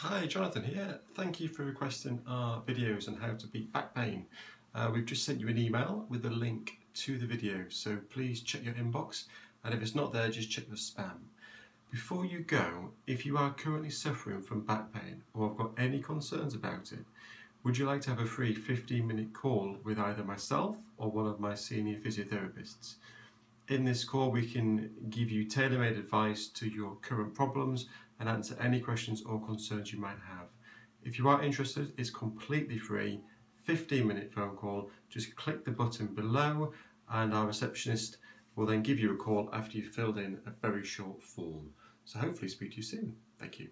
Hi, Jonathan here. Thank you for requesting our videos on how to beat back pain. Uh, we've just sent you an email with a link to the video, so please check your inbox and if it's not there, just check your spam. Before you go, if you are currently suffering from back pain or have got any concerns about it, would you like to have a free 15 minute call with either myself or one of my senior physiotherapists? In this call, we can give you tailor made advice to your current problems and answer any questions or concerns you might have. If you are interested, it's completely free, 15 minute phone call. Just click the button below and our receptionist will then give you a call after you've filled in a very short form. So hopefully speak to you soon. Thank you.